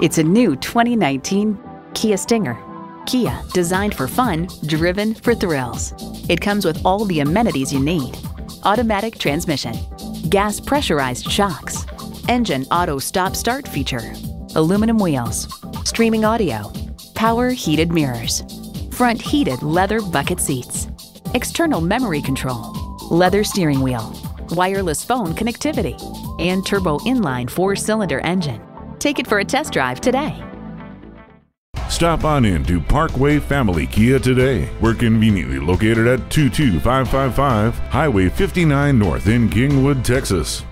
It's a new 2019 Kia Stinger. Kia, designed for fun, driven for thrills. It comes with all the amenities you need automatic transmission, gas pressurized shocks, engine auto stop start feature, aluminum wheels, streaming audio, power heated mirrors, front heated leather bucket seats, external memory control, leather steering wheel, wireless phone connectivity, and turbo inline four cylinder engine. Take it for a test drive today. Stop on in to Parkway Family Kia today. We're conveniently located at 22555 Highway 59 North in Kingwood, Texas.